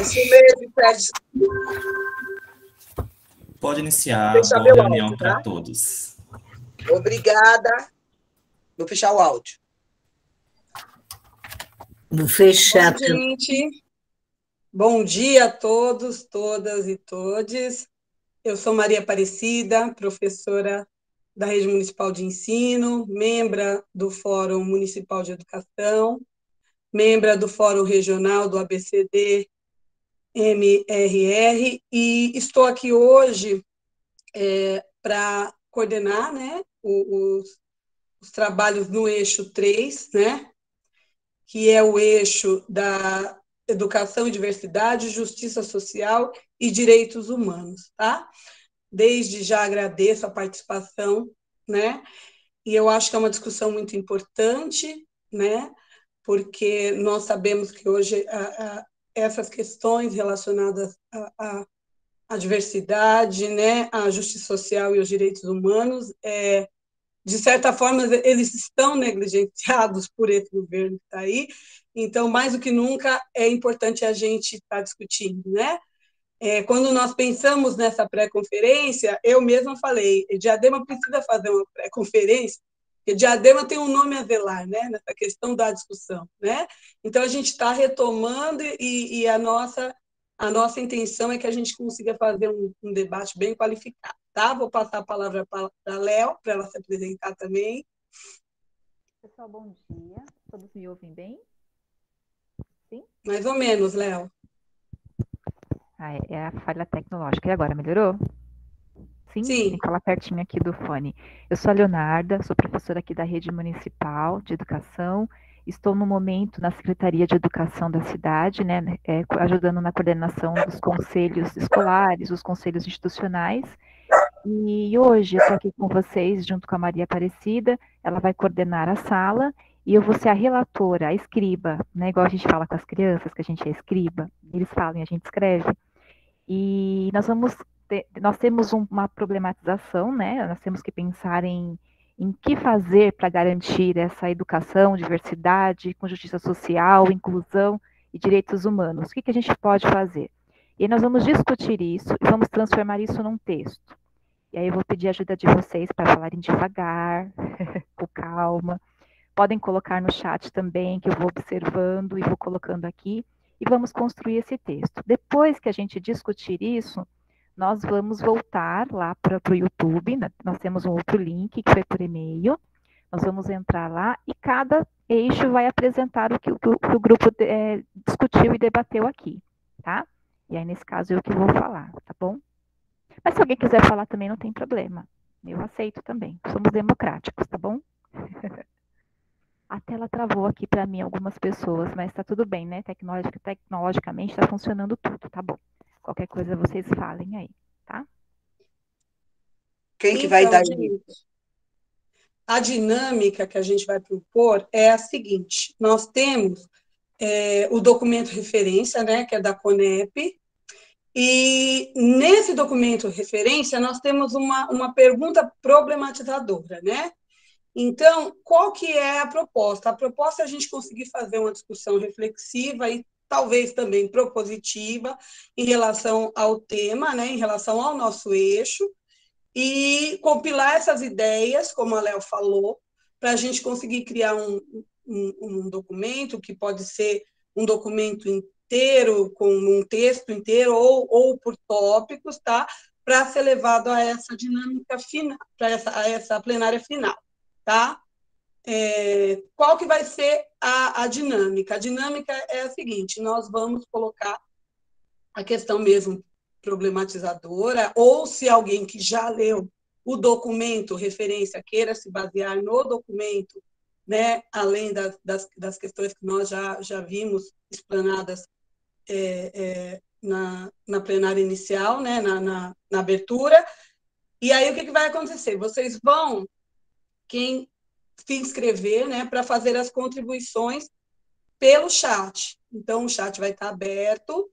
Isso mesmo, Sérgio. Pode iniciar a reunião para tá? todos. Obrigada. Vou fechar o áudio. Vou fechar. Bom, gente, bom dia a todos, todas e todes. Eu sou Maria Aparecida, professora da Rede Municipal de Ensino, membra do Fórum Municipal de Educação, membra do Fórum Regional do ABCD MRR, e estou aqui hoje é, para coordenar né, os, os trabalhos no eixo 3, né, que é o eixo da educação e diversidade, justiça social e direitos humanos, tá? Desde já agradeço a participação, né? E eu acho que é uma discussão muito importante, né? Porque nós sabemos que hoje a, a, essas questões relacionadas à, à diversidade, né, à justiça social e aos direitos humanos, é, de certa forma, eles estão negligenciados por esse governo que está aí, então, mais do que nunca, é importante a gente estar tá discutindo, né? É, quando nós pensamos nessa pré-conferência, eu mesma falei, Diadema precisa fazer uma pré-conferência, porque Diadema tem um nome a velar, né, nessa questão da discussão, né? Então, a gente está retomando e, e, a, nossa, a nossa intenção é que a gente consiga fazer um, um debate bem qualificado, tá? Vou passar a palavra para a Léo, para ela se apresentar também. Pessoal, bom dia. Todos me ouvem bem? Sim? Mais ou menos, Léo. Ah, é, é a falha tecnológica. E agora, melhorou? Sim? Sim. Tem que falar pertinho aqui do fone. Eu sou a Leonarda, sou professora aqui da Rede Municipal de Educação. Estou no momento na Secretaria de Educação da cidade, né, é, ajudando na coordenação dos conselhos escolares, os conselhos institucionais. E hoje eu estou aqui com vocês, junto com a Maria Aparecida, ela vai coordenar a sala e eu vou ser a relatora, a escriba, né? Igual a gente fala com as crianças, que a gente é escriba, eles falam e a gente escreve. E nós vamos ter, nós temos uma problematização, né? Nós temos que pensar em, em que fazer para garantir essa educação, diversidade, com justiça social, inclusão e direitos humanos. O que, que a gente pode fazer? E nós vamos discutir isso e vamos transformar isso num texto. E aí eu vou pedir a ajuda de vocês para falarem devagar, com calma, Podem colocar no chat também, que eu vou observando e vou colocando aqui, e vamos construir esse texto. Depois que a gente discutir isso, nós vamos voltar lá para o YouTube, né? nós temos um outro link que foi por e-mail, nós vamos entrar lá e cada eixo vai apresentar o que, o, que o grupo é, discutiu e debateu aqui, tá? E aí, nesse caso, eu que vou falar, tá bom? Mas se alguém quiser falar também, não tem problema. Eu aceito também. Somos democráticos, tá bom? A tela travou aqui para mim algumas pessoas, mas está tudo bem, né? Tecnologic, tecnologicamente está funcionando tudo, tá bom. Qualquer coisa vocês falem aí, tá? Quem que vai então, dar gente, A dinâmica que a gente vai propor é a seguinte: nós temos é, o documento referência, né, que é da CONEP, e nesse documento referência nós temos uma, uma pergunta problematizadora, né? Então, qual que é a proposta? A proposta é a gente conseguir fazer uma discussão reflexiva e talvez também propositiva em relação ao tema, né, em relação ao nosso eixo, e compilar essas ideias, como a Léo falou, para a gente conseguir criar um, um, um, documento que pode ser um documento inteiro, com um texto inteiro, ou, ou por tópicos, tá? para ser levado a essa dinâmica final, para essa, a essa plenária final tá? É, qual que vai ser a, a dinâmica? A dinâmica é a seguinte: nós vamos colocar a questão mesmo problematizadora, ou se alguém que já leu o documento, referência, queira se basear no documento, né, além das, das, das questões que nós já, já vimos explanadas é, é, na, na plenária inicial, né, na, na, na abertura. E aí, o que, que vai acontecer? Vocês vão quem se inscrever, né, para fazer as contribuições pelo chat. Então, o chat vai estar aberto.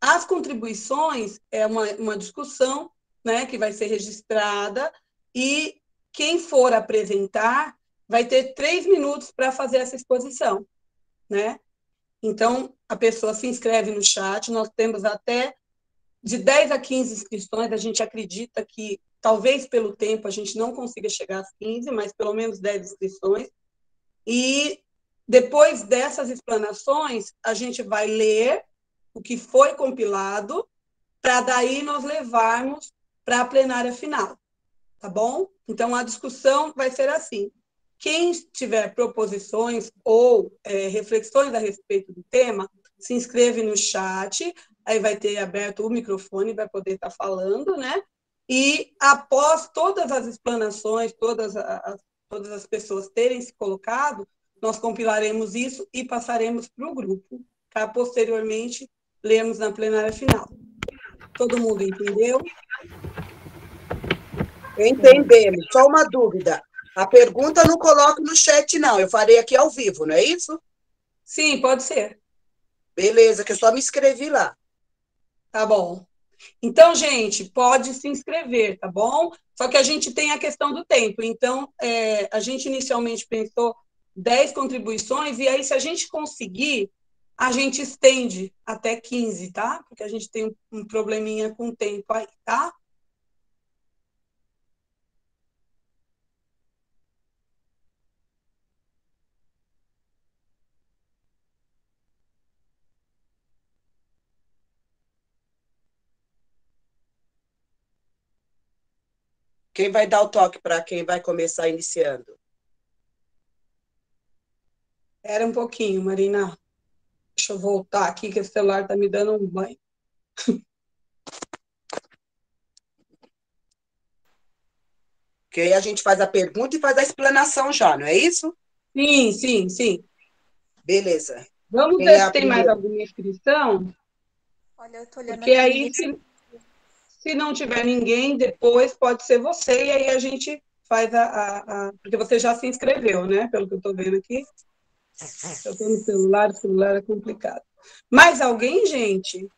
As contribuições é uma, uma discussão, né, que vai ser registrada, e quem for apresentar vai ter três minutos para fazer essa exposição, né? Então, a pessoa se inscreve no chat, nós temos até de 10 a 15 inscrições, a gente acredita que talvez pelo tempo a gente não consiga chegar às 15, mas pelo menos 10 inscrições. E depois dessas explanações, a gente vai ler o que foi compilado, para daí nós levarmos para a plenária final, tá bom? Então, a discussão vai ser assim. Quem tiver proposições ou é, reflexões a respeito do tema, se inscreve no chat, aí vai ter aberto o microfone, vai poder estar falando, né? E após todas as explanações, todas as, todas as pessoas terem se colocado, nós compilaremos isso e passaremos para o grupo, para posteriormente lermos na plenária final. Todo mundo entendeu? Entendemos. Só uma dúvida. A pergunta não coloco no chat, não. Eu farei aqui ao vivo, não é isso? Sim, pode ser. Beleza, que eu só me inscrevi lá. Tá bom. Então, gente, pode se inscrever, tá bom? Só que a gente tem a questão do tempo. Então, é, a gente inicialmente pensou 10 contribuições, e aí, se a gente conseguir, a gente estende até 15, tá? Porque a gente tem um, probleminha com o tempo aí, tá? Quem vai dar o toque para quem vai começar iniciando? Era um pouquinho, Marina. Deixa eu voltar aqui, que o celular está me dando um banho. Que aí a gente faz a pergunta e faz a explanação já, não é isso? Sim, sim, sim. Beleza. Vamos Quem ver é se tem mais alguma inscrição. Olha, eu tô olhando Porque aí, se, se não tiver ninguém, depois pode ser você, e aí a gente faz a, a, a, Porque você já se inscreveu, né? Pelo que eu estou vendo aqui. Eu estou no celular, o celular é complicado. Mais alguém, gente?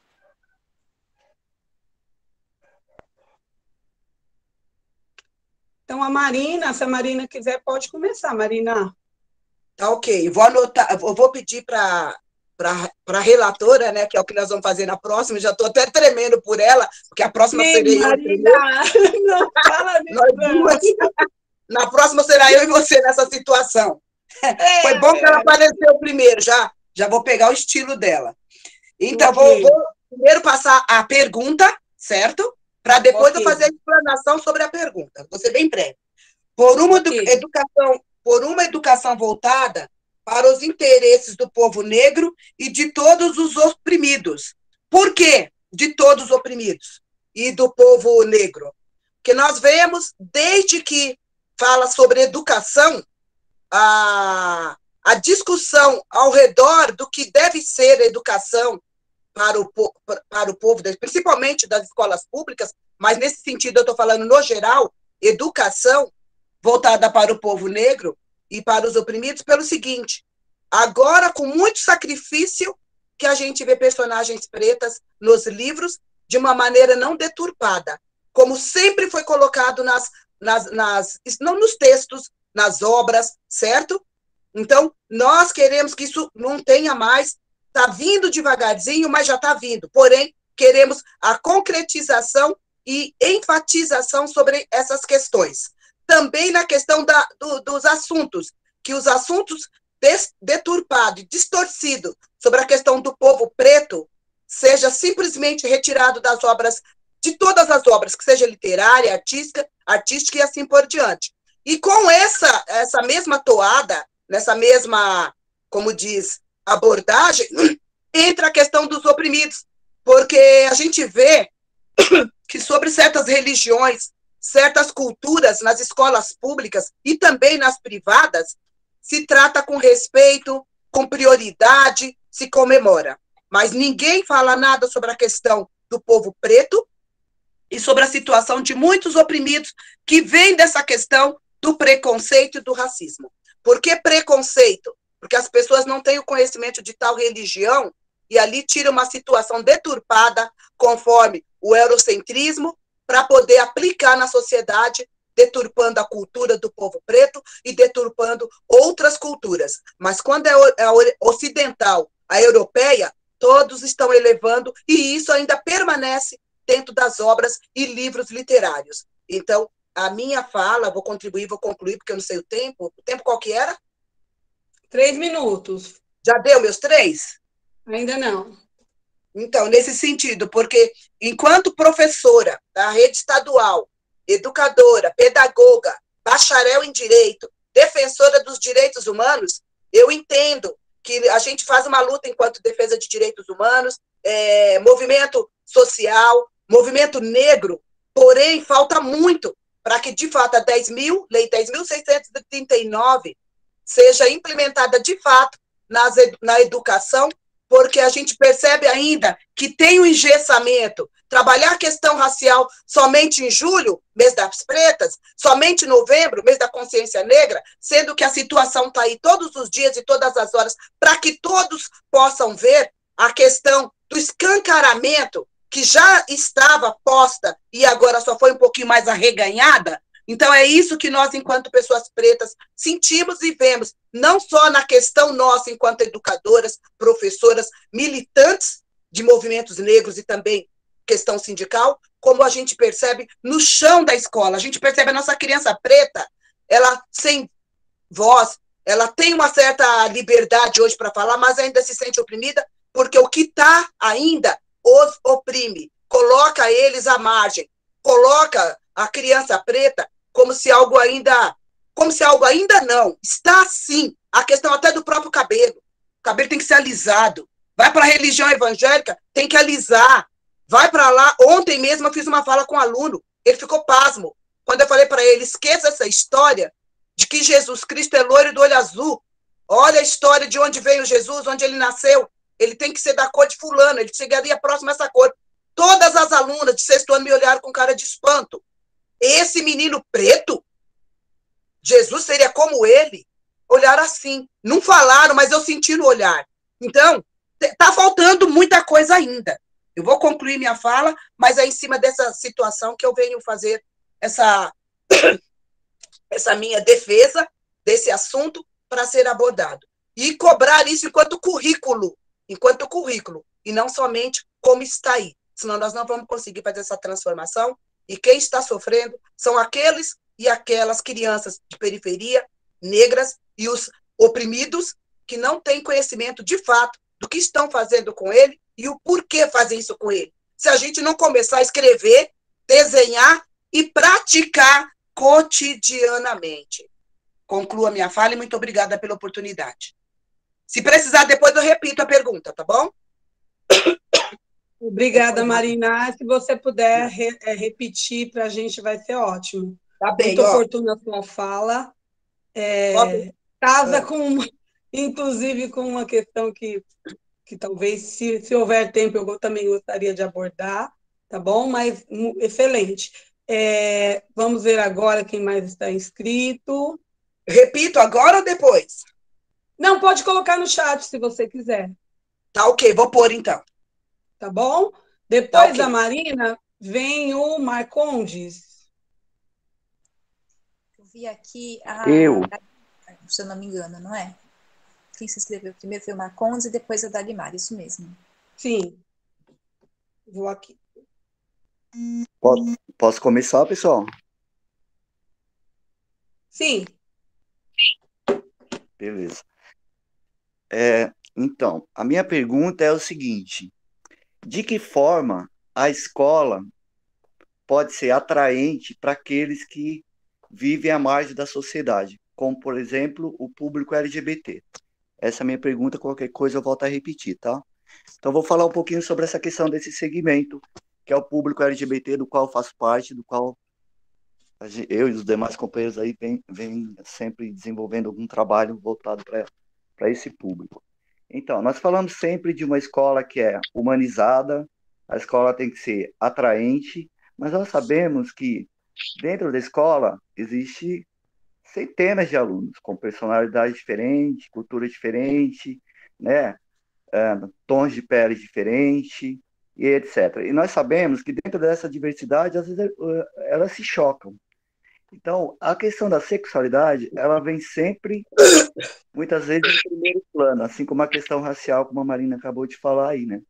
Então, a Marina, se a Marina quiser, pode começar, Marina. Tá ok. Vou anotar, vou pedir para para a relatora, né, que é o que nós vamos fazer na próxima, já estou até tremendo por ela, porque a próxima Sim, serei Marina, eu. Não fala nisso. Na próxima será eu e você nessa situação. É, Foi bom que ela apareceu primeiro, já, já vou pegar o estilo dela. Então, vou, vou, primeiro passar a pergunta, certo? Para depois okay. eu fazer a explanação sobre a pergunta. Vou ser bem breve. Por uma okay. educação, por uma educação voltada para os interesses do povo negro e de todos os oprimidos. Por quê? De todos os oprimidos e do povo negro. Que nós vemos desde que fala sobre educação, a, a discussão ao redor do que deve ser a educação para o, para o povo, principalmente das escolas públicas, mas nesse sentido eu estou falando no geral, educação voltada para o povo negro e para os oprimidos, pelo seguinte: agora, com muito sacrifício, que a gente vê personagens pretas nos livros de uma maneira não deturpada, como sempre foi colocado nas, nas, nas não nos textos, nas obras, certo? Então, nós queremos que isso não tenha mais, está vindo devagarzinho, mas já está vindo. Porém, queremos a concretização e enfatização sobre essas questões. Também na questão da, do, dos assuntos, que os assuntos des, deturpados, distorcidos sobre a questão do povo preto, seja simplesmente retirado das obras, de todas as obras, que seja literária, artística, artística e assim por diante. E com essa, essa mesma toada, nessa mesma, como diz, abordagem, entra a questão dos oprimidos, porque a gente vê que sobre certas religiões, certas culturas nas escolas públicas e também nas privadas, se trata com respeito, com prioridade, se comemora. Mas ninguém fala nada sobre a questão do povo preto e sobre a situação de muitos oprimidos que vêm dessa questão do preconceito e do racismo. Por que preconceito? Porque as pessoas não têm o conhecimento de tal religião e ali tira uma situação deturpada conforme o eurocentrismo para poder aplicar na sociedade, deturpando a cultura do povo preto e deturpando outras culturas. Mas quando é, é ocidental a europeia, todos estão elevando, e isso ainda permanece dentro das obras e livros literários. Então, a minha fala, vou contribuir, vou concluir, porque eu não sei o tempo. O tempo qual que era? Três minutos. Já deu meus três? Ainda não. Então, nesse sentido, porque enquanto professora da rede estadual, educadora, pedagoga, bacharel em direito, defensora dos direitos humanos, eu entendo que a gente faz uma luta enquanto defesa de direitos humanos, é, movimento social, movimento negro, porém falta muito para que, de fato, a 10 mil, lei 10.639, seja implementada de fato nas, na educação, porque a gente percebe ainda que tem o um engessamento. Trabalhar a questão racial somente em julho, mês das pretas, somente em novembro, mês da consciência negra, sendo que a situação está aí todos os dias e todas as horas, para que todos possam ver a questão do escancaramento que já estava posta e agora só foi um pouquinho mais arreganhada. Então, é isso que nós, enquanto pessoas pretas, sentimos e vemos, não só na questão nossa, enquanto educadoras, professoras, militantes de movimentos negros e também questão sindical, como a gente percebe no chão da escola. A gente percebe a nossa criança preta, ela sem voz, ela tem uma certa liberdade hoje para falar, mas ainda se sente oprimida, porque o que está ainda os oprime, coloca eles à margem, coloca a criança preta como se algo ainda, como se algo ainda não, está sim, a questão até do próprio cabelo, o cabelo tem que ser alisado, vai para a religião evangélica, tem que alisar, vai para lá, ontem mesmo eu fiz uma fala com um aluno, ele ficou pasmo, quando eu falei para ele, esqueça essa história de que Jesus Cristo é loiro do olho azul, olha a história de onde veio Jesus, onde ele nasceu, ele tem que ser da cor de fulano, ele chegaria próximo a essa cor. Todas as alunas de sexto ano me olharam com cara de espanto. Esse menino preto, Jesus seria como ele? Olhar assim. Não falaram, mas eu senti no olhar. Então, está faltando muita coisa ainda. Eu vou concluir minha fala, mas é em cima dessa situação que eu venho fazer essa, essa minha defesa desse assunto para ser abordado. E cobrar isso enquanto currículo enquanto currículo, e não somente como está aí. Senão nós não vamos conseguir fazer essa transformação. E quem está sofrendo são aqueles e aquelas crianças de periferia, negras e os oprimidos que não têm conhecimento de fato do que estão fazendo com ele e o porquê fazer isso com ele. Se a gente não começar a escrever, desenhar e praticar cotidianamente. Concluo a minha fala e muito obrigada pela oportunidade. Se precisar, depois eu repito a pergunta, tá bom? Obrigada, Marina. Se você puder re, é, repetir para a gente, vai ser ótimo. Tá bem. Muito oportuna a sua fala. É, casa é. com, inclusive, com uma questão que, que talvez, se, se houver tempo, eu também gostaria de abordar, tá bom? Mas excelente. É, vamos ver agora quem mais está inscrito. Repito agora ou depois? Não, pode colocar no chat se você quiser. Tá ok, vou pôr então. Tá bom? Depois tá okay. da Marina, vem o Marcondes. Eu vi aqui a. Eu. Se eu não me engano, não é? Quem se inscreveu primeiro foi o Marcondes e depois a Dagmar, isso mesmo. Sim. Vou aqui. Posso, posso começar, pessoal? Sim. Beleza. É, então, a minha pergunta é o seguinte: de que forma a escola pode ser atraente para aqueles que vivem à margem da sociedade, como, por exemplo, o público LGBT? Essa é a minha pergunta, qualquer coisa eu volto a repetir, tá? Então, vou falar um pouquinho sobre essa questão desse segmento, que é o público LGBT, do qual faço parte, do qual eu e os demais companheiros aí vêm sempre desenvolvendo algum trabalho voltado para esse público. Então, nós falamos sempre de uma escola que é humanizada, a escola tem que ser atraente, mas nós sabemos que dentro da escola existe centenas de alunos com personalidade diferente, cultura diferente, né, é, tons de pele diferente e etc. E nós sabemos que dentro dessa diversidade, às vezes, é, elas se chocam. Então, a questão da sexualidade, ela vem sempre, muitas vezes, em primeiro plano, assim como a questão racial, como a Marina acabou de falar aí, né?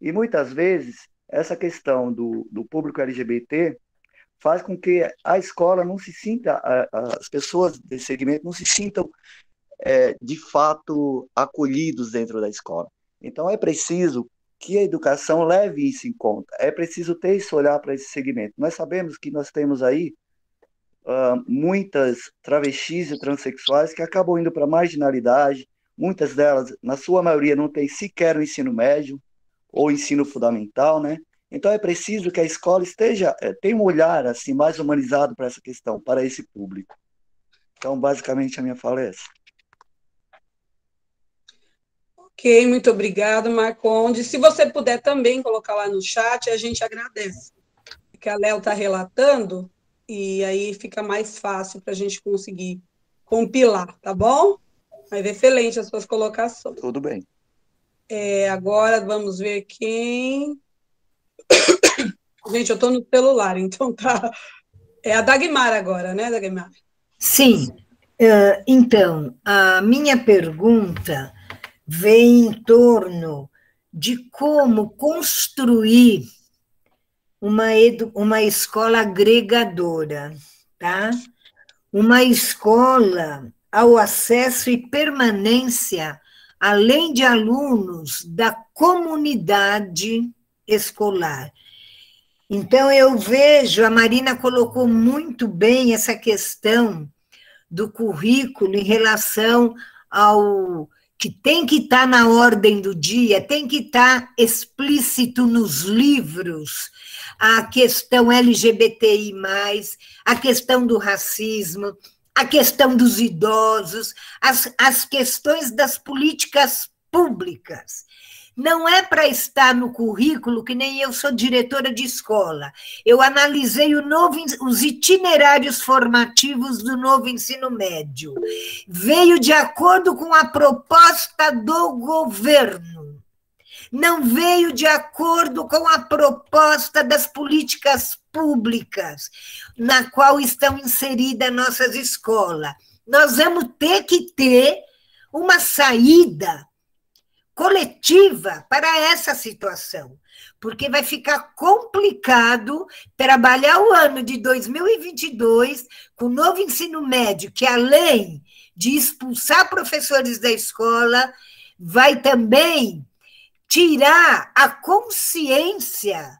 E muitas vezes, essa questão do, do público LGBT faz com que a escola não se sinta, as pessoas desse segmento não se sintam, é, de fato, acolhidos dentro da escola. Então, é preciso que a educação leve isso em conta. É preciso ter esse olhar para esse segmento. Nós sabemos que nós temos aí uh, muitas travestis e transexuais que acabam indo para a marginalidade, muitas delas, na sua maioria, não tem sequer o ensino médio ou ensino fundamental, né? Então é preciso que a escola esteja eh, tenha um olhar assim mais humanizado para essa questão, para esse público. Então, basicamente a minha fala é essa. Ok, muito obrigado, Marconde. Se você puder também colocar lá no chat, a gente agradece. Que a Léo está relatando, e aí fica mais fácil para a gente conseguir compilar, tá bom? Mas excelente as suas colocações. Tudo bem. É, agora vamos ver quem. Gente, eu estou no celular, então tá. É a Dagmar agora, né, Dagmar? Sim. Uh, então, a minha pergunta vem em torno de como construir uma, uma escola agregadora, tá? Uma escola ao acesso e permanência, além de alunos da comunidade escolar. Então, eu vejo, a Marina colocou muito bem essa questão do currículo em relação ao que tem que estar tá na ordem do dia, tem que estar tá explícito nos livros, a questão LGBTI, a questão do racismo, a questão dos idosos, as, as questões das políticas públicas. Não é para estar no currículo, que nem eu sou diretora de escola. Eu analisei novo, os itinerários formativos do novo ensino médio. Veio de acordo com a proposta do governo. Não veio de acordo com a proposta das políticas públicas, na qual estão inseridas nossas escolas. Nós vamos ter que ter uma saída coletiva para essa situação, porque vai ficar complicado trabalhar o ano de 2022 com o novo ensino médio, que além de expulsar professores da escola, vai também tirar a consciência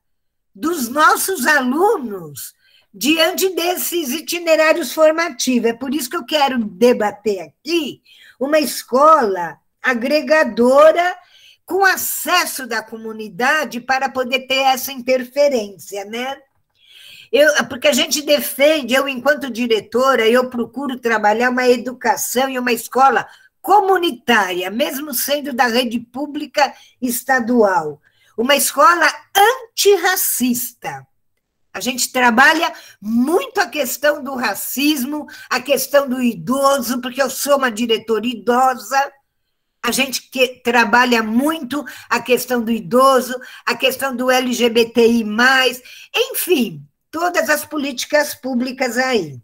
dos nossos alunos diante desses itinerários formativos. É por isso que eu quero debater aqui uma escola agregadora com acesso da comunidade para poder ter essa interferência, né? Eu, porque a gente defende, eu, enquanto diretora, eu procuro trabalhar uma educação e uma escola comunitária, mesmo sendo da rede pública estadual. Uma escola antirracista. A gente trabalha muito a questão do racismo, a questão do idoso, porque eu sou uma diretora idosa, a gente que trabalha muito a questão do idoso, a questão do LGBTI, enfim, todas as políticas públicas aí.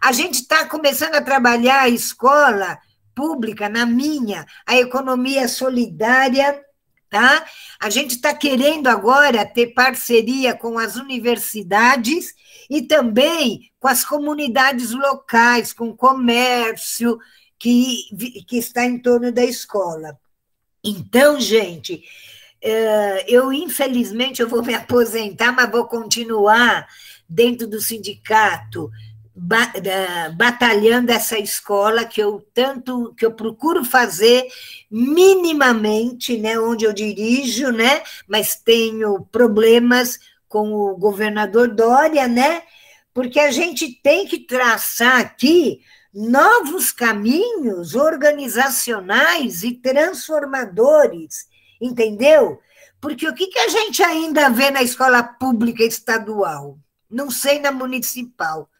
A gente está começando a trabalhar a escola pública, na minha, a economia solidária, tá? A gente está querendo agora ter parceria com as universidades e também com as comunidades locais, com o comércio, que, que está em torno da escola. Então, gente, eh, eu infelizmente eu vou me aposentar, mas vou continuar dentro do sindicato batalhando essa escola que eu tanto que eu procuro fazer minimamente, né, onde eu dirijo, né, mas tenho problemas com o governador Dória, né? Porque a gente tem que traçar aqui novos caminhos organizacionais e transformadores, entendeu? Porque o que, que a gente ainda vê na escola pública estadual? Não sei na municipal.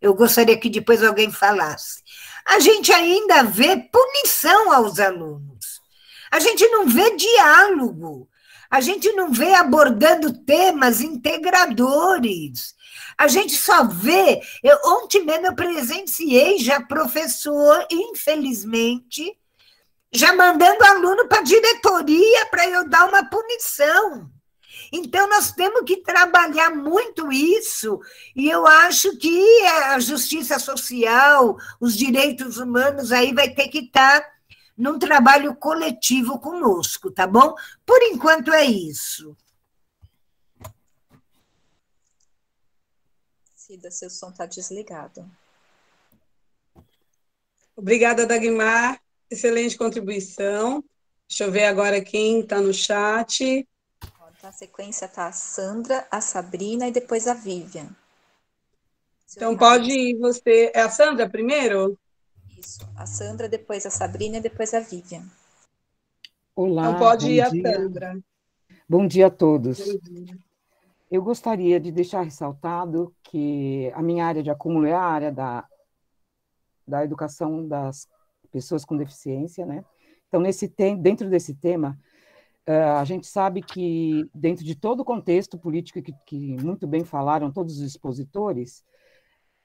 Eu gostaria que depois alguém falasse. A gente ainda vê punição aos alunos. A gente não vê diálogo. A gente não vê abordando temas integradores. A gente só vê. Eu, ontem mesmo eu presenciei já professor, infelizmente, já mandando aluno para a diretoria para eu dar uma punição. Então, nós temos que trabalhar muito isso, e eu acho que a justiça social, os direitos humanos aí vai ter que estar num trabalho coletivo conosco, tá bom? Por enquanto é isso. Cida, seu som está desligado. Obrigada, Dagmar. Excelente contribuição. Deixa eu ver agora quem está no chat. Na sequência está a Sandra, a Sabrina e depois a Vivian. Então pode ir você. É a Sandra primeiro? Isso. A Sandra, depois a Sabrina e depois a Vivian. Olá. Então pode ir dia. a Sandra. Bom dia a todos. Dia. Eu gostaria de deixar ressaltado que a minha área de acúmulo é a área da, da educação das pessoas com deficiência, né? Então, nesse dentro desse tema, Uh, a gente sabe que, dentro de todo o contexto político que, que, muito bem falaram todos os expositores,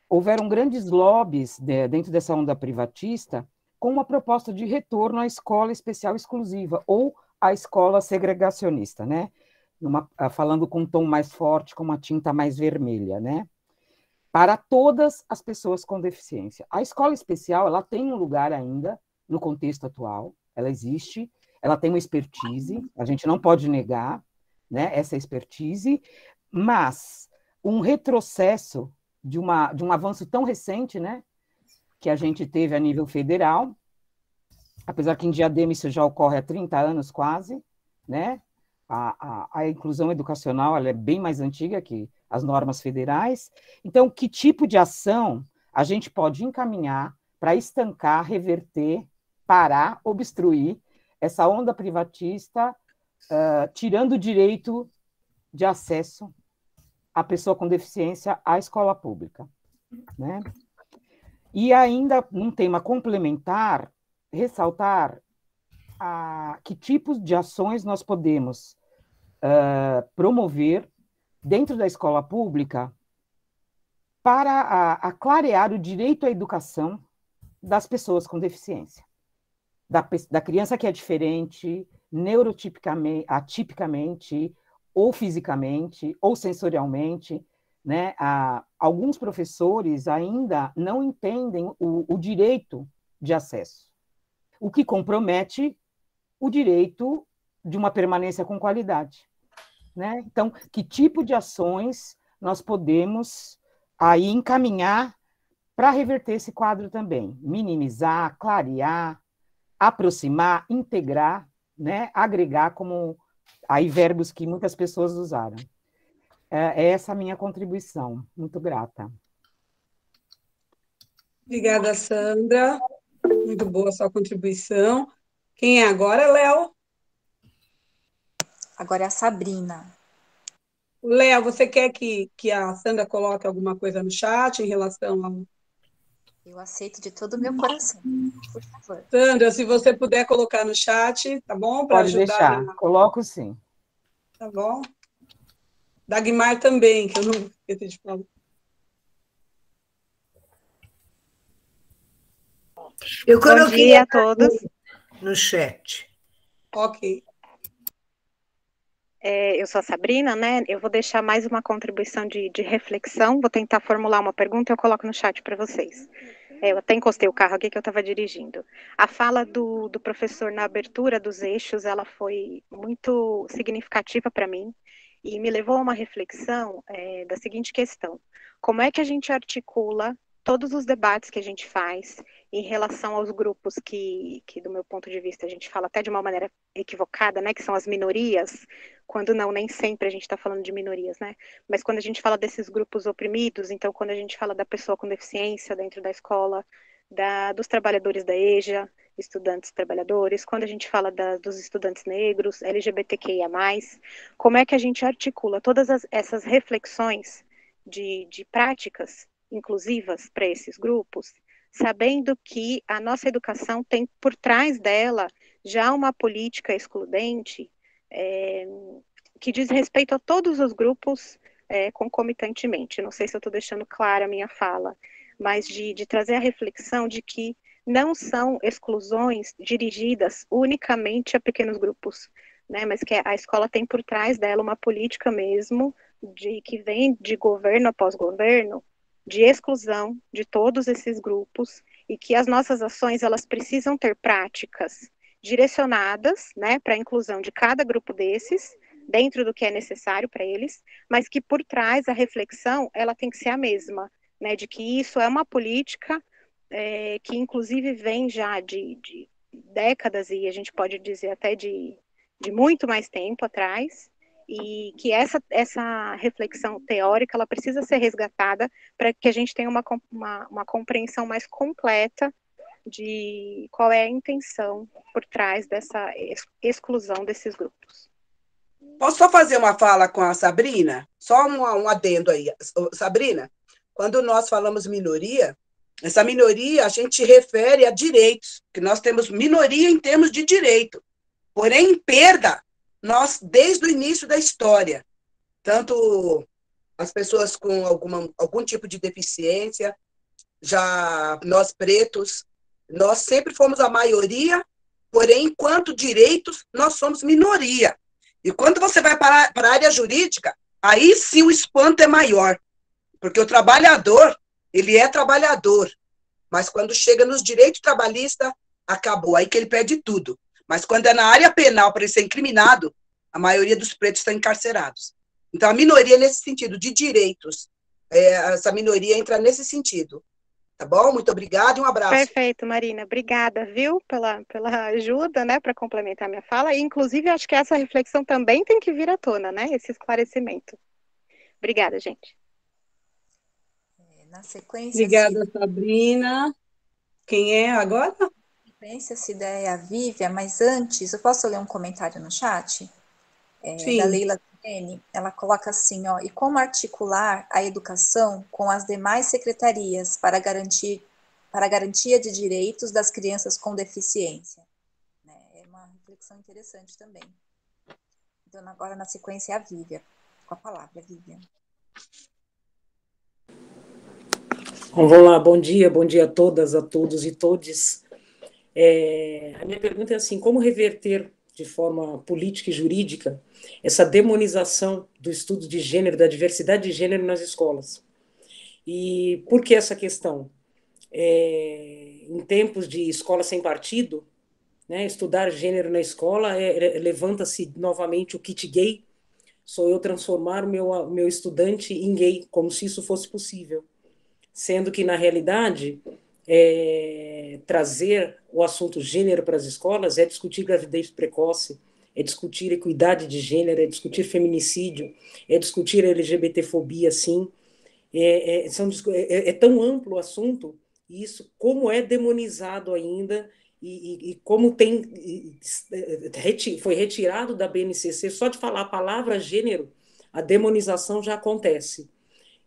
houveram grandes lobbies de, dentro dessa onda privatista com uma proposta de retorno à escola especial exclusiva ou à escola segregacionista, né? Numa, uh, falando com um tom mais forte, com uma tinta mais vermelha, né? Para todas as pessoas com deficiência. A escola especial, ela tem um lugar ainda no contexto atual, ela existe, ela tem uma expertise, a gente não pode negar né, essa expertise, mas um retrocesso de, uma, de um avanço tão recente, né, que a gente teve a nível federal, apesar que em Diadema isso já ocorre há 30 anos quase, né, a, a, a inclusão educacional é bem mais antiga que as normas federais. Então, que tipo de ação a gente pode encaminhar para estancar, reverter, parar, obstruir essa onda privatista, uh, tirando o direito de acesso à pessoa com deficiência à escola pública. Né? E ainda, num tema complementar, ressaltar a, que tipos de ações nós podemos uh, promover dentro da escola pública para a, a clarear o direito à educação das pessoas com deficiência da, da criança que é diferente, neurotipicamente, atipicamente, ou fisicamente, ou sensorialmente, né? Alguns professores ainda não entendem o, o direito de acesso, o que compromete o direito de uma permanência com qualidade. Né? Então, que tipo de ações nós podemos aí encaminhar para reverter esse quadro também? Minimizar, clarear, aproximar, integrar, né, agregar como aí verbos que muitas pessoas usaram. É, é essa a minha contribuição. Muito grata. Obrigada, Sandra. Muito boa a sua contribuição. Quem é agora, Léo? Agora é a Sabrina. Léo, você quer que, que a Sandra coloque alguma coisa no chat em relação ao eu aceito de todo o meu coração, por favor. Sandra, se você puder colocar no chat, tá bom? Para ajudar. deixar, coloco sim. Tá bom. Dagmar também, que eu não esqueci de falar. Eu coloquei Bom dia a todos no chat. Ok. É, eu sou a Sabrina, né? Eu vou deixar mais uma contribuição de, de reflexão. Vou tentar formular uma pergunta e eu coloco no chat para vocês. É, eu até encostei o carro aqui que eu estava dirigindo. A fala do, do professor na abertura dos eixos, ela foi muito significativa para mim e me levou a uma reflexão é, da seguinte questão: como é que a gente articula todos os debates que a gente faz em relação aos grupos que, que, do meu ponto de vista, a gente fala até de uma maneira equivocada, né, que são as minorias, quando não, nem sempre a gente está falando de minorias, né, mas quando a gente fala desses grupos oprimidos, então quando a gente fala da pessoa com deficiência dentro da escola, da, dos trabalhadores da EJA, estudantes trabalhadores, quando a gente fala da, dos estudantes negros, LGBTQIA+, como é que a gente articula todas as, essas reflexões de, de práticas inclusivas para esses grupos, sabendo que a nossa educação tem por trás dela já uma política excludente é, que diz respeito a todos os grupos é, concomitantemente. Não sei se eu estou deixando clara a minha fala, mas de, de trazer a reflexão de que não são exclusões dirigidas unicamente a pequenos grupos, né, mas que a escola tem por trás dela uma política mesmo de que vem de governo após governo de exclusão de todos esses grupos e que as nossas ações elas precisam ter práticas direcionadas, né, para a inclusão de cada grupo desses dentro do que é necessário para eles, mas que por trás a reflexão ela tem que ser a mesma, né, de que isso é uma política é, que inclusive vem já de, de décadas e a gente pode dizer até de de muito mais tempo atrás, e que essa, essa reflexão teórica ela precisa ser resgatada para que a gente tenha uma, uma, uma, compreensão mais completa de qual é a intenção por trás dessa exclusão desses grupos. Posso só fazer uma fala com a Sabrina? Só um, um adendo aí. Sabrina, quando nós falamos minoria, essa minoria a gente refere a direitos, que nós temos minoria em termos de direito. Porém, perda, nós, desde o início da história, tanto as pessoas com alguma, algum tipo de deficiência, já nós pretos, nós sempre fomos a maioria, porém, enquanto direitos, nós somos minoria. E quando você vai para, para a área jurídica, aí sim o espanto é maior, porque o trabalhador, ele é trabalhador, mas quando chega nos direitos trabalhistas, acabou, aí que ele perde tudo. Mas quando é na área penal para ele ser incriminado, a maioria dos pretos estão encarcerados. Então, a minoria, nesse sentido, de direitos, é, essa minoria entra nesse sentido. Tá bom? Muito obrigada e um abraço. Perfeito, Marina. Obrigada, viu, pela, pela ajuda, né, para complementar a minha fala. E, inclusive, acho que essa reflexão também tem que vir à tona, né, esse esclarecimento. Obrigada, gente. É, na sequência. Obrigada. Sabrina. Quem é agora? Sequência, se der, é a Vívia, mas antes, eu posso ler um comentário no chat? É, da Leila N. Ela coloca assim, ó, e como articular a educação com as demais secretarias para garantir para a garantia de direitos das crianças com deficiência? Né, é uma reflexão interessante também. Então, agora na sequência é a Vívia, com a palavra, Vívia. Bom, vamos lá, bom dia, bom dia a todas, a todos e todes. É, a minha pergunta é assim: como reverter de forma política e jurídica essa demonização do estudo de gênero, da diversidade de gênero nas escolas? E por que essa questão? É, em tempos de escola sem partido, né, estudar gênero na escola é, é, levanta-se novamente o kit gay, sou eu transformar o meu, meu estudante em gay, como se isso fosse possível. Sendo que, na realidade, é, trazer o assunto gênero para as escolas é discutir gravidez precoce, é discutir equidade de gênero, é discutir feminicídio, é discutir LGBTfobia, sim. É, é, são, é, é, tão amplo o assunto, isso, como é demonizado ainda e, e, e como tem reti, foi retirado da BNCC, só de falar a palavra gênero, a demonização já acontece.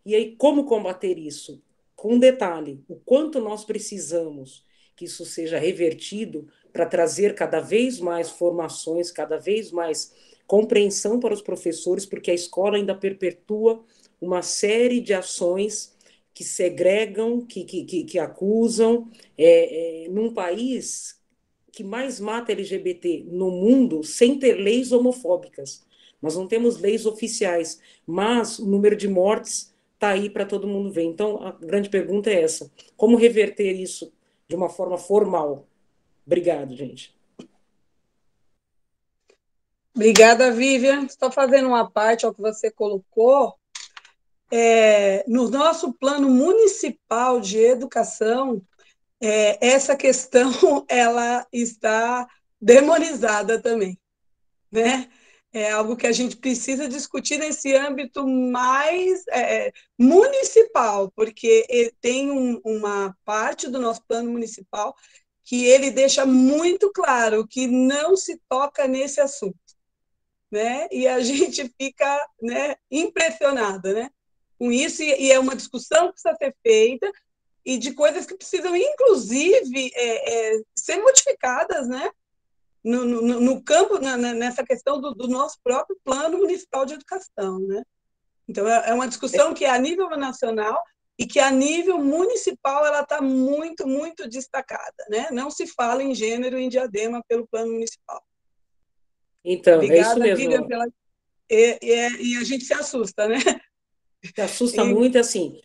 E aí, como combater isso? Com detalhe: o quanto nós precisamos que isso seja revertido para trazer cada vez mais formações, cada vez mais compreensão para os professores, porque a escola ainda perpetua uma série de ações que segregam, que, que, que, acusam, é, é, num país que mais mata LGBT no mundo sem ter leis homofóbicas. Nós não temos leis oficiais, mas o número de mortes está aí para todo mundo ver. Então, a grande pergunta é essa: como reverter isso de uma forma formal? Obrigado, gente. Obrigada, Vivian. Estou fazendo uma parte ao que você colocou. É, no nosso plano municipal de educação, é, essa questão ela está demonizada também, né? É algo que a gente precisa discutir nesse âmbito mais é, é municipal, porque tem um, uma parte do nosso plano municipal que ele deixa muito claro que não se toca nesse assunto, né? E a gente fica, né, impressionada, né, com isso e, é uma discussão que precisa ser feita e de coisas que precisam, inclusive, é, é, ser modificadas, né? No, no, no campo, na, nessa questão do, do, nosso próprio plano municipal de educação, né? Então, é, é uma discussão que é a nível nacional e que a nível municipal ela está muito, muito destacada, né? Não se fala em gênero em Diadema pelo plano municipal. Então, Obrigada, é isso mesmo. Pela... E, e, e, a gente se assusta, né? Se assusta e... muito, assim,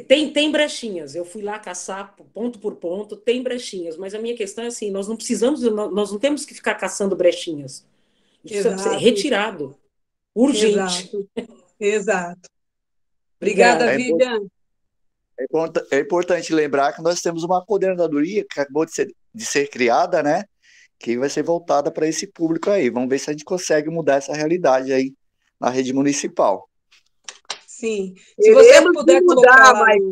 tem, tem brechinhas, eu fui lá caçar ponto por ponto, tem brechinhas, mas a minha questão é assim, nós não precisamos, nós não temos que ficar caçando brechinhas. Isso precisa ser retirado, urgente. Exato. Exato. Obrigada, é Vivian. É, é importante lembrar que nós temos uma coordenadoria que acabou de ser, de ser criada, né? Que vai ser voltada para esse público aí. Vamos ver se a gente consegue mudar essa realidade aí na rede municipal. Sim. Se teremos você puder de mudar, mas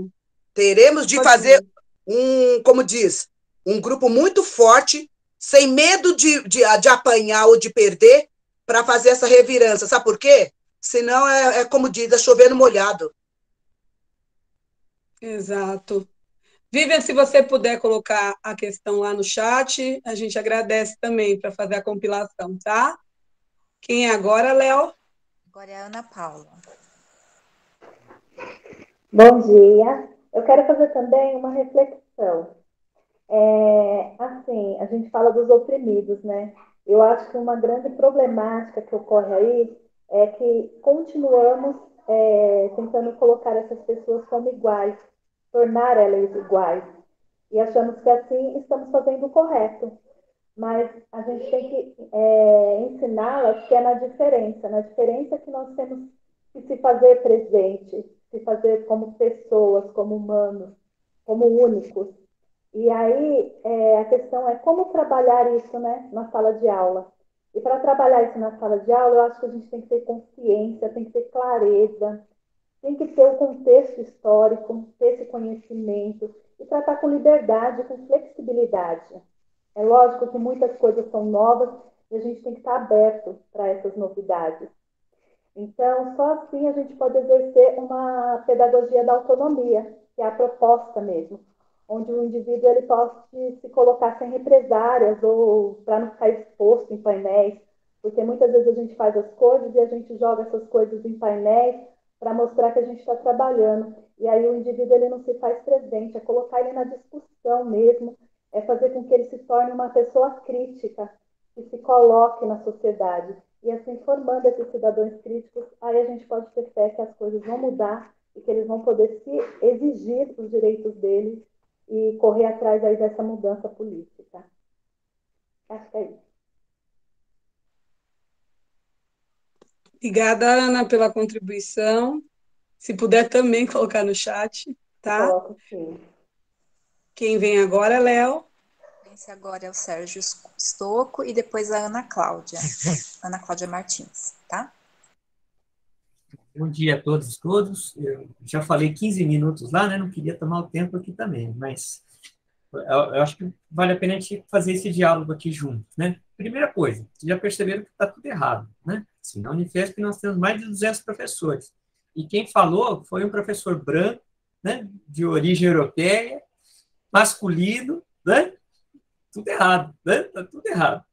teremos de fazer um, como diz, um grupo muito forte, sem medo de, de, de apanhar ou de perder, para fazer essa revirança. Sabe por quê? Senão é, é como diz, é chover no molhado. Exato. Vivian, se você puder colocar a questão lá no chat, a gente agradece também para fazer a compilação, tá? Quem é agora, Léo? Agora é a Ana Paula. Bom dia. Eu quero fazer também uma reflexão. É, assim, a gente fala dos oprimidos, né? Eu acho que uma grande problemática que ocorre aí é que continuamos é, tentando colocar essas pessoas como iguais, tornar elas iguais. E achamos que assim estamos fazendo o correto. Mas a gente tem que é, ensiná-las que é na diferença, na diferença que nós temos que se fazer presente, se fazer como pessoas, como humanos, como únicos. E aí é, a questão é como trabalhar isso né, na sala de aula. E para trabalhar isso na sala de aula, eu acho que a gente tem que ter consciência, tem que ter clareza, tem que ter o contexto histórico, ter esse conhecimento e tratar com liberdade, com flexibilidade. É lógico que muitas coisas são novas e a gente tem que estar aberto para essas novidades. Então, só assim a gente pode exercer uma pedagogia da autonomia, que é a proposta mesmo, onde o indivíduo ele pode se colocar sem represárias ou para não ficar exposto em painéis, porque muitas vezes a gente faz as coisas e a gente joga essas coisas em painéis para mostrar que a gente está trabalhando. E aí o indivíduo ele não se faz presente, é colocar ele na discussão mesmo, é fazer com que ele se torne uma pessoa crítica, que se coloque na sociedade. E assim, formando esses cidadãos críticos, aí a gente pode ter fé que as coisas vão mudar e que eles vão poder se exigir os direitos deles e correr atrás aí dessa mudança política. Acho que é isso. Obrigada, Ana, pela contribuição. Se puder também colocar no chat, tá? Coloco, sim. Quem vem agora, Léo? Agora é o Sérgio Stocco e depois a Ana Cláudia. Ana Cláudia Martins, tá? Bom dia a todos e todos. Eu já falei 15 minutos lá, né? Não queria tomar o tempo aqui também, mas eu, eu acho que vale a pena a gente fazer esse diálogo aqui junto, né? Primeira coisa, vocês já perceberam que está tudo errado, né? Assim, na Unifesp nós temos mais de 200 professores. E quem falou foi um professor branco, né? De origem europeia, masculino, né? Tudo errado, né? Tá tudo errado.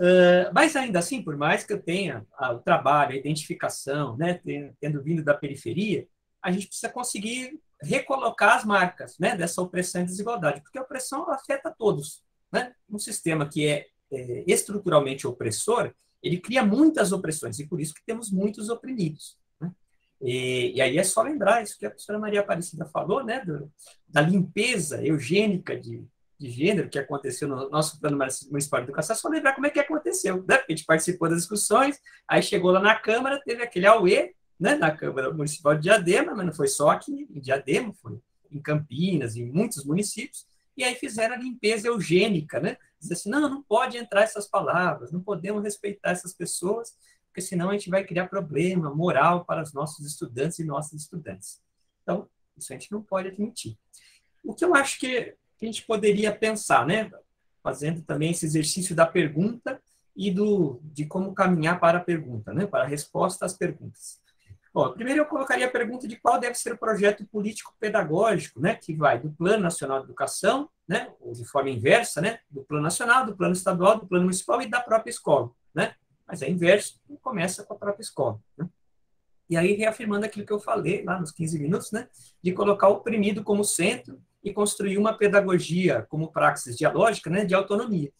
Uh, mas ainda assim, por mais que eu tenha ah, o trabalho, a identificação, né, tendo vindo da periferia, a gente precisa conseguir recolocar as marcas né, dessa opressão e desigualdade, porque a opressão afeta todos. Né? Um sistema que é, é estruturalmente opressor, ele cria muitas opressões, e por isso que temos muitos oprimidos. Né? E, e, aí é só lembrar isso que a professora Maria Aparecida falou, né, do, da limpeza eugênica de, de gênero que aconteceu no nosso plano municipal de educação, só lembrar como é que aconteceu. Né? A gente participou das discussões, aí chegou lá na Câmara, teve aquele auê, né, na Câmara Municipal de Diadema, mas não foi só aqui em Diadema, foi em Campinas, em muitos municípios, e aí fizeram a limpeza eugênica, né? Dizer assim, não, não pode entrar essas palavras, não podemos respeitar essas pessoas, porque senão a gente vai criar problema moral para os nossos estudantes e nossas estudantes. Então, isso a gente não pode admitir. O que eu acho que que a gente poderia pensar, né? Fazendo também esse exercício da pergunta e do, de como caminhar para a pergunta, né? Para a resposta às perguntas. Bom, primeiro eu colocaria a pergunta de qual deve ser o projeto político-pedagógico, né, que vai do Plano Nacional de Educação, né, ou de forma inversa, né, do Plano Nacional, do Plano Estadual, do Plano Municipal e da própria escola, né, mas é inverso, começa com a própria escola, né. E aí, reafirmando aquilo que eu falei lá nos 15 minutos, né, de colocar o oprimido como centro e construir uma pedagogia como praxis dialógica, né, de autonomia.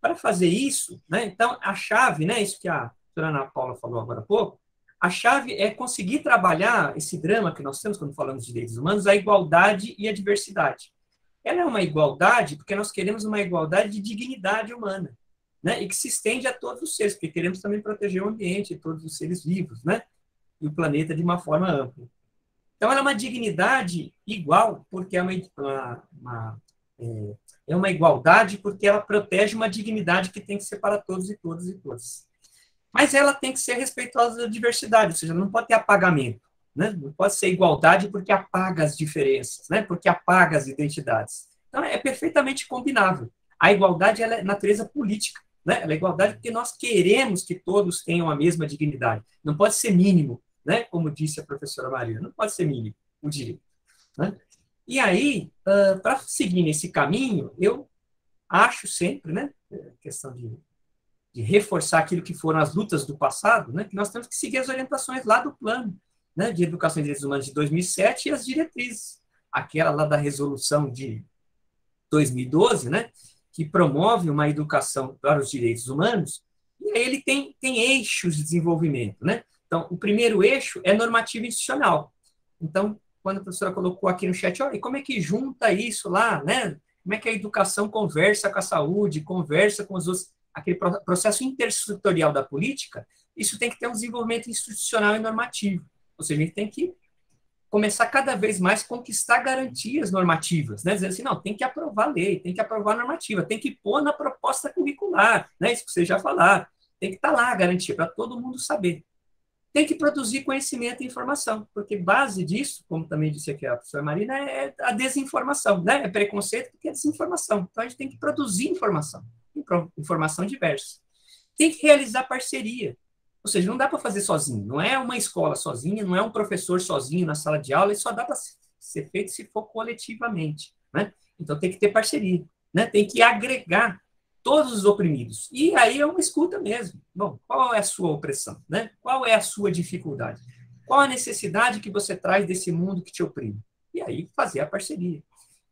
Para fazer isso, né, então, a chave, né, isso que a doutora Ana Paula falou agora há pouco, a chave é conseguir trabalhar esse drama que nós temos quando falamos de direitos humanos, a igualdade e a diversidade. Ela é uma igualdade porque nós queremos uma igualdade de dignidade humana, né? E que se estende a todos os seres, porque queremos também proteger o ambiente, todos os seres vivos, né? E o planeta de uma forma ampla. Então, ela é uma dignidade igual, porque é uma, uma, uma é, é uma igualdade porque ela protege uma dignidade que tem que ser para todos e todas e todas. Mas ela tem que ser respeitosa da diversidade, ou seja, não pode ter apagamento. Né? Não pode ser igualdade porque apaga as diferenças, né? porque apaga as identidades. Então, é perfeitamente combinável. A igualdade ela é natureza política. Né? Ela é igualdade porque nós queremos que todos tenham a mesma dignidade. Não pode ser mínimo, né? como disse a professora Maria, não pode ser mínimo o direito. Né? E aí, uh, para seguir nesse caminho, eu acho sempre, né, questão de de reforçar aquilo que foram as lutas do passado, né, que nós temos que seguir as orientações lá do plano né, de educação e direitos humanos de 2007 e as diretrizes, aquela lá da resolução de 2012, né, que promove uma educação para os direitos humanos, e aí ele tem, tem eixos de desenvolvimento. Né? Então, o primeiro eixo é normativo institucional. Então, quando a professora colocou aqui no chat, olha, e como é que junta isso lá, né? Como é que a educação conversa com a saúde, conversa com os outros aquele processo intersetorial da política, isso tem que ter um desenvolvimento institucional e normativo. Ou seja, a gente tem que começar cada vez mais a conquistar garantias normativas, né? Dizendo assim, não, tem que aprovar a lei, tem que aprovar a normativa, tem que pôr na proposta curricular, né? Isso que vocês já falaram. Tem que estar tá lá a garantia para todo mundo saber. Tem que produzir conhecimento e informação, porque base disso, como também disse aqui a professora Marina, é a desinformação, né? É preconceito porque é desinformação. Então a gente tem que produzir informação informação diversa. Tem que realizar parceria. Ou seja, não dá para fazer sozinho. Não é uma escola sozinha, não é um professor sozinho na sala de aula, e só dá para ser feito se for coletivamente. Né? Então tem que ter parceria. Né? Tem que agregar todos os oprimidos. E aí é uma escuta mesmo. Bom, qual é a sua opressão? Né? Qual é a sua dificuldade? Qual a necessidade que você traz desse mundo que te oprime? E aí fazer a parceria.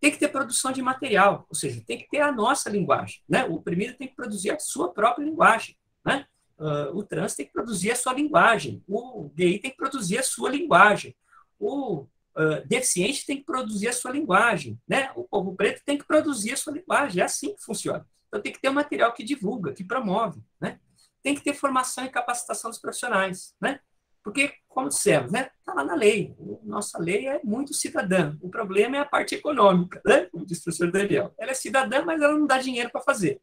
Tem que ter produção de material, ou seja, tem que ter a nossa linguagem. Né? O oprimido tem que produzir a sua própria linguagem. Né? Uh, o trans tem que produzir a sua linguagem. O gay tem que produzir a sua linguagem. O uh, deficiente tem que produzir a sua linguagem. Né? O povo preto tem que produzir a sua linguagem. É assim que funciona. Então, tem que ter um material que divulga, que promove. Né? Tem que ter formação e capacitação dos profissionais. Né? Porque, como dissemos, né, está lá na lei. Nossa lei é muito cidadã. O problema é a parte econômica, né? como disse o professor Daniel. Ela é cidadã, mas ela não dá dinheiro para fazer.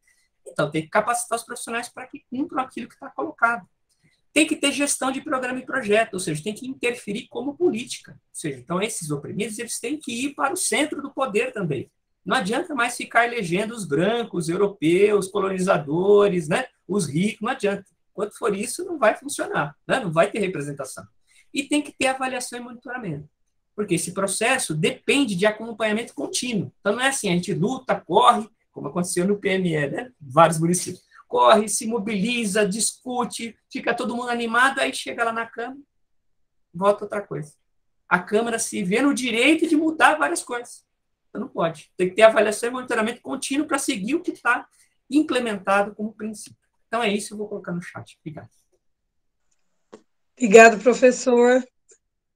Então, tem que capacitar os profissionais para que cumpram aquilo que está colocado. Tem que ter gestão de programa e projeto, ou seja, tem que interferir como política. Ou seja, então, esses oprimidos eles têm que ir para o centro do poder também. Não adianta mais ficar elegendo os brancos, europeus, colonizadores, né? os ricos, não adianta Enquanto for isso, não vai funcionar, né? não vai ter representação. E tem que ter avaliação e monitoramento. Porque esse processo depende de acompanhamento contínuo. Então, não é assim, a gente luta, corre, como aconteceu no PME, né? vários municípios. Corre, se mobiliza, discute, fica todo mundo animado, aí chega lá na Câmara, vota outra coisa. A Câmara se vê no direito de mudar várias coisas. Então, não pode. Tem que ter avaliação e monitoramento contínuo para seguir o que está implementado como princípio. Então é isso, eu vou colocar no chat. Obrigado. Obrigado, professor.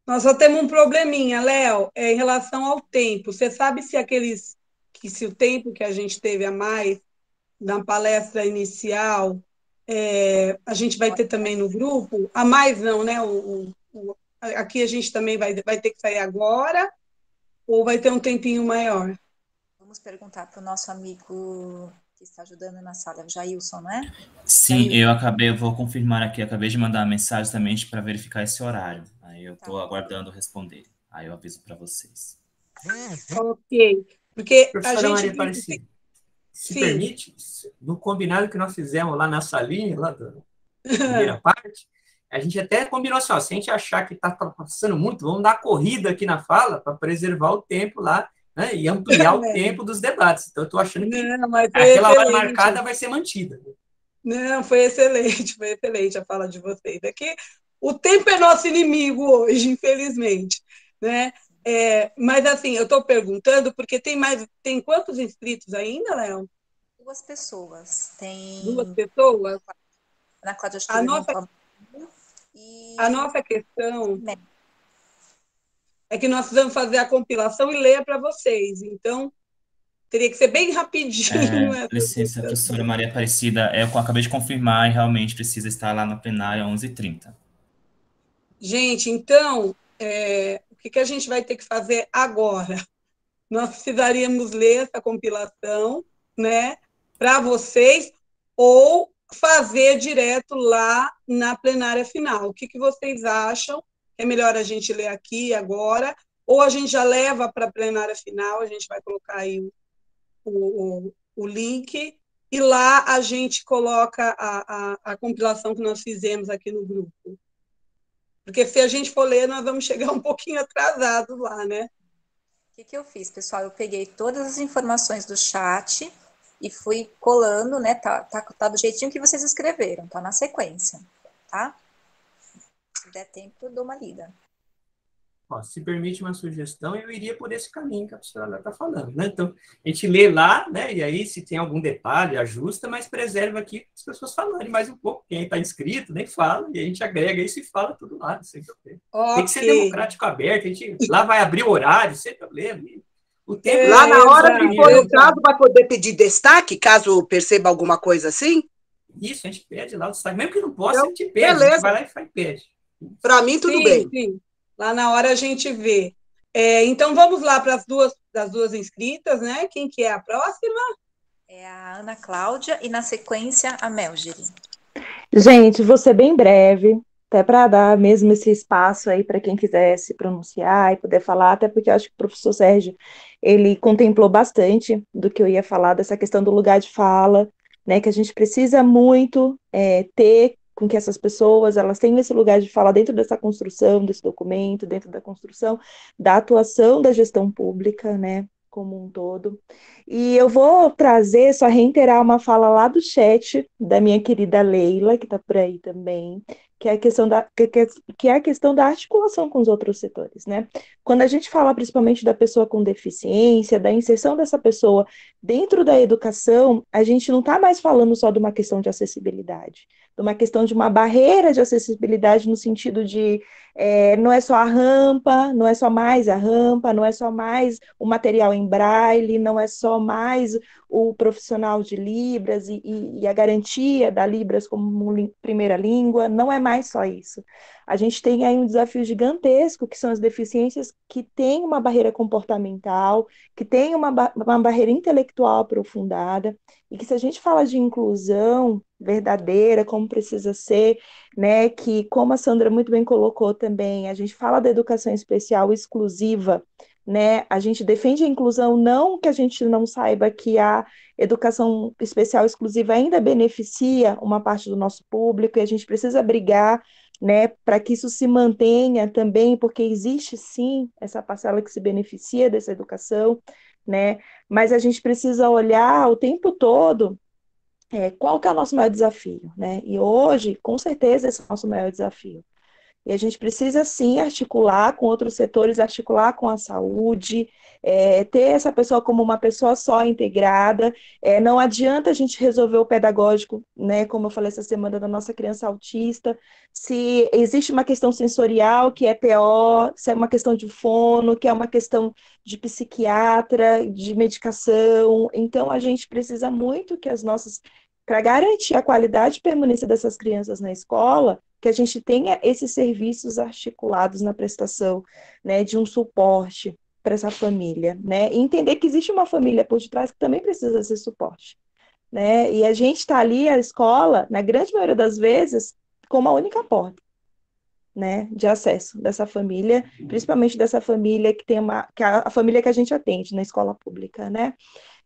Nós só temos um probleminha, Léo, é em relação ao tempo. Você sabe se aqueles que se o tempo que a gente teve a mais na palestra inicial, é, a gente vai ter também no grupo? A mais não, né? O, o, aqui a gente também vai, vai ter que sair agora ou vai ter um tempinho maior? Vamos perguntar para o nosso amigo que está ajudando na sala, Jailson, não é? Sim, Jailson. eu acabei, eu vou confirmar aqui, acabei de mandar uma mensagem também para verificar esse horário. Aí eu estou tá. aguardando responder. Aí eu aviso para vocês. Ok. Porque Professora a gente... Maria se Sim. permite, no combinado que nós fizemos lá na salinha, lá da primeira parte, a gente até combinou assim, ó, se a gente achar que está passando muito, vamos dar corrida aqui na fala para preservar o tempo lá né, e ampliar o tempo dos debates. Então, eu estou achando que Não, aquela hora marcada vai ser mantida. Não, foi excelente, foi excelente a fala de vocês. É que o tempo é nosso inimigo hoje, infelizmente. Né? É, mas assim, eu estou perguntando porque tem mais. Tem quantos inscritos ainda, Léo? Duas pessoas. Tem. Duas pessoas? Na Cláudia a nossa. A nossa questão é que nós precisamos fazer a compilação e ler para vocês. Então, teria que ser bem rapidinho. É, licença, professora Maria Aparecida, é, eu acabei de confirmar e realmente precisa estar lá na plenária às 11h30. Gente, então, é, o que, que a gente vai ter que fazer agora? Nós precisaríamos ler essa compilação, né, para vocês, ou fazer direto lá na plenária final. O que, que vocês acham? É melhor a gente ler aqui agora, ou a gente já leva para a plenária final, a gente vai colocar aí o, o, o link, e lá a gente coloca a, a, a compilação que nós fizemos aqui no grupo. Porque se a gente for ler, nós vamos chegar um pouquinho atrasados lá, né? O que, que eu fiz, pessoal? Eu peguei todas as informações do chat e fui colando, né? Tá, tá, tá do jeitinho que vocês escreveram, tá na sequência, tá? Se der tempo, eu dou uma lida. Ó, se permite uma sugestão, eu iria por esse caminho que a professora está falando. Né? Então, a gente lê lá, né? E aí, se tem algum detalhe, ajusta, mas preserva aqui as pessoas falarem mais um pouco. Quem está inscrito, nem fala, e a gente agrega isso e fala tudo lá, sem problema. Okay. Tem que ser democrático aberto, a gente lá vai abrir o horário, sem problema. O tempo lá na hora que for o caso, vai poder pedir destaque, caso perceba alguma coisa assim? Isso, a gente pede lá o destaque. Mesmo que não possa, então, a gente pede. Beleza. A gente vai lá e faz, pede. Para mim, tudo sim, bem. Sim. Lá na hora a gente vê. É, então vamos lá para as duas, das duas inscritas, né? Quem que é a próxima? É a Ana Cláudia e na sequência a Melgeri. Gente, vou ser bem breve, até para dar mesmo esse espaço aí para quem quiser se pronunciar e poder falar, até porque eu acho que o professor Sérgio ele contemplou bastante do que eu ia falar dessa questão do lugar de fala, né? Que a gente precisa muito é, ter com que essas pessoas elas tenham esse lugar de fala dentro dessa construção desse documento, dentro da construção da atuação da gestão pública, né, como um todo. E eu vou trazer, só reiterar uma fala lá do chat da minha querida Leila, que está por aí também, que é a questão da que, que é a questão da articulação com os outros setores, né? Quando a gente fala principalmente da pessoa com deficiência, da inserção dessa pessoa dentro da educação, a gente não está mais falando só de uma questão de acessibilidade, de uma questão de uma barreira de acessibilidade no sentido de é, não é só a rampa, não é só mais a rampa, não é só mais o material em braille, não é só mais o profissional de Libras e, e, e a garantia da Libras como primeira língua, não é mais só isso. A gente tem aí um desafio gigantesco, que são as deficiências que têm uma barreira comportamental, que têm uma, uma barreira intelectual aprofundada, e que se a gente fala de inclusão verdadeira, como precisa ser, né, que como a Sandra muito bem colocou também, a gente fala da educação especial exclusiva, né? A gente defende a inclusão, não que a gente não saiba que a educação especial exclusiva ainda beneficia uma parte do nosso público e a gente precisa brigar, né, para que isso se mantenha também, porque existe sim essa parcela que se beneficia dessa educação, né? Mas a gente precisa olhar o tempo todo é, qual que é o nosso maior desafio, né? E hoje, com certeza, esse é o nosso maior desafio. E a gente precisa sim articular com outros setores, articular com a saúde, é, ter essa pessoa como uma pessoa só integrada. É, não adianta a gente resolver o pedagógico, né? Como eu falei essa semana da nossa criança autista, se existe uma questão sensorial que é PO, se é uma questão de fono, que é uma questão de psiquiatra, de medicação. Então a gente precisa muito que as nossas para garantir a qualidade de permanência dessas crianças na escola, que a gente tenha esses serviços articulados na prestação né, de um suporte para essa família, né? E entender que existe uma família por detrás que também precisa desse suporte, né? E a gente está ali, a escola, na grande maioria das vezes, como a única porta, né, de acesso dessa família, principalmente dessa família que tem uma, que é a família que a gente atende na escola pública, né?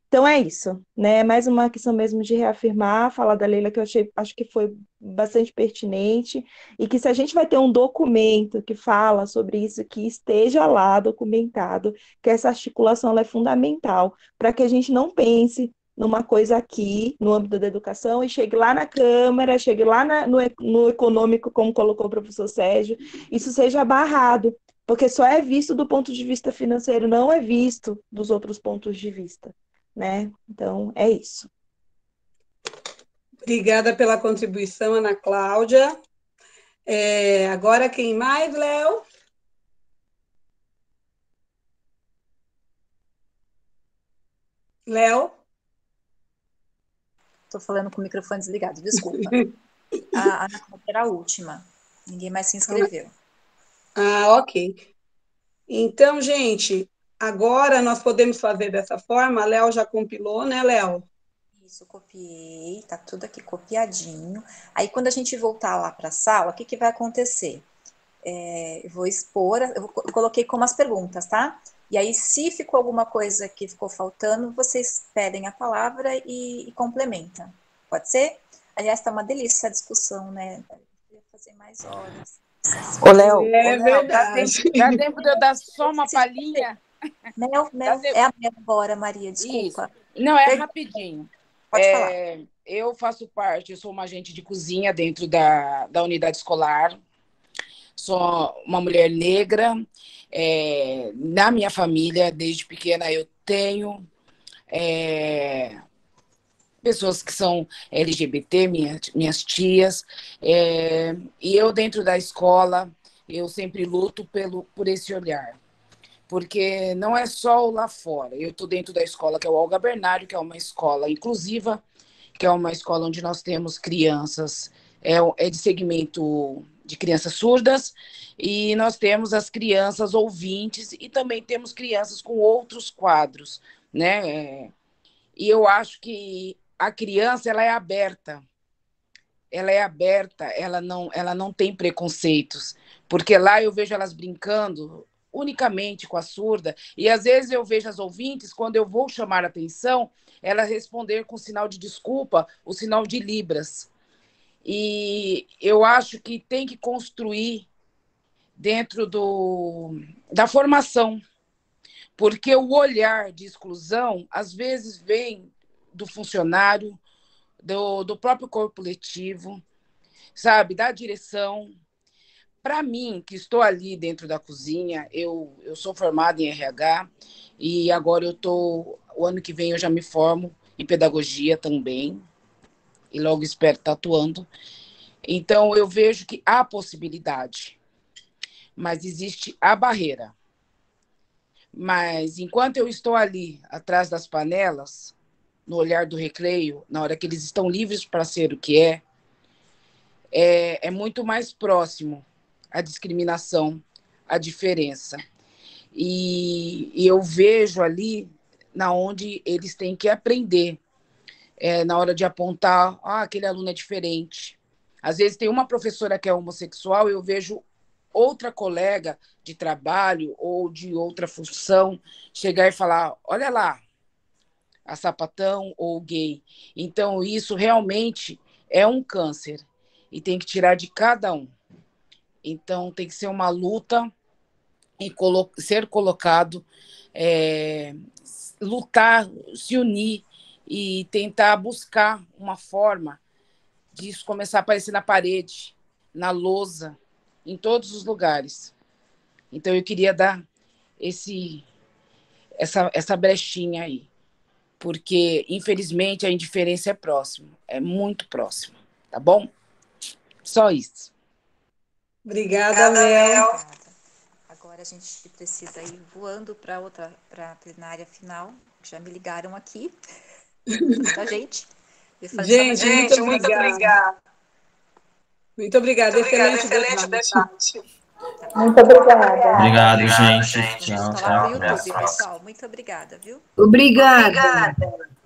Então é isso, né? Mais uma questão mesmo de reafirmar, falar da Leila que eu achei, acho que foi bastante pertinente e que se a gente vai ter um documento que fala sobre isso, que esteja lá documentado, que essa articulação é fundamental para que a gente não pense numa coisa aqui no âmbito da educação e chegue lá na Câmara, chegue lá na, no, no econômico, como colocou o professor Sérgio, isso seja barrado, porque só é visto do ponto de vista financeiro, não é visto dos outros pontos de vista né? Então, é isso. Obrigada pela contribuição, Ana Cláudia. É, agora, quem mais, Léo? Léo? Estou falando com o microfone desligado, desculpa. a Ana Cláudia era a última. Ninguém mais se inscreveu. Ah, ok. Então, gente, Agora nós podemos fazer dessa forma. A Léo já compilou, né, Léo? Isso, copiei, tá tudo aqui copiadinho. Aí, quando a gente voltar lá para a sala, o que, que vai acontecer? É, eu vou expor, eu, coloquei como as perguntas, tá? E aí, se ficou alguma coisa que ficou faltando, vocês pedem a palavra e, e complementam. Pode ser? Aliás, tá uma delícia essa discussão, né? Eu queria fazer mais horas. Ô, Léo, é Léo, dá, tempo, dá tempo de eu dar só uma palhinha? Mel, Mel, é a Mel agora, Maria, desculpa. Isso. Não, é rapidinho. Pode é, falar. Eu faço parte, eu sou uma agente de cozinha dentro da, da unidade escolar. Sou uma mulher negra. É, na minha família, desde pequena, eu tenho é, pessoas que são LGBT, minha, minhas tias. É, e eu, dentro da escola, eu sempre luto pelo, por esse olhar porque não é só o lá fora. Eu estou dentro da escola que é o Olga Bernário, que é uma escola inclusiva, que é uma escola onde nós temos crianças, é, é de segmento de crianças surdas, e nós temos as crianças ouvintes e também temos crianças com outros quadros, né? E eu acho que a criança ela é aberta, ela é aberta, ela não, ela não tem preconceitos, porque lá eu vejo elas brincando, unicamente com a surda, e às vezes eu vejo as ouvintes, quando eu vou chamar a atenção, ela responder com sinal de desculpa, o sinal de libras. E eu acho que tem que construir dentro do, da formação, porque o olhar de exclusão, às vezes, vem do funcionário, do, do próprio corpo letivo, sabe, da direção, para mim, que estou ali dentro da cozinha, eu, eu sou formada em RH e agora eu tô o ano que vem eu já me formo em pedagogia também e logo espero estar atuando. Então eu vejo que há possibilidade, mas existe a barreira. Mas enquanto eu estou ali atrás das panelas, no olhar do recreio, na hora que eles estão livres para ser o que é, é, é muito mais próximo a discriminação, a diferença. E, e eu vejo ali na onde eles têm que aprender, é, na hora de apontar, ah, aquele aluno é diferente. Às vezes tem uma professora que é homossexual, eu vejo outra colega de trabalho ou de outra função chegar e falar, olha lá, a sapatão ou gay. Então, isso realmente é um câncer e tem que tirar de cada um. Então, tem que ser uma luta e colo ser colocado, é, lutar, se unir e tentar buscar uma forma disso começar a aparecer na parede, na lousa, em todos os lugares. Então, eu queria dar esse essa, essa brechinha aí. Porque, infelizmente, a indiferença é próxima, é muito próxima, tá bom? Só isso. Obrigada, Léo. Agora a gente precisa ir voando para outra, para a plenária final. Já me ligaram aqui. Muita gente. Gente, gente, muito obrigada. Muito obrigada. Muito excelente, excelente debate. Muito obrigada. Obrigado, gente. Tchau, tchau. YouTube, pessoal. Muito obrigada, viu? Obrigada. obrigada.